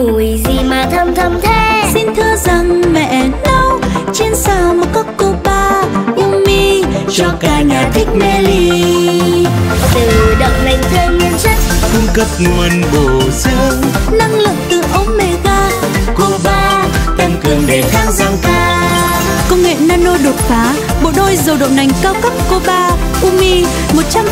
Mùi gì mà thơm thơm thế? Xin thưa rằng mẹ nấu Trên sao mà có cô ba Yummy cho cả nhà thích mê ly. Từ đậu nành thơm nguyên chất cung cấp nguồn bổ dưỡng. Năng lượng từ omega cô ba tăng cường đề kháng răng ca. Công nghệ nano đột phá Bộ đôi dầu đậu nành cao cấp cô ba Umi 100%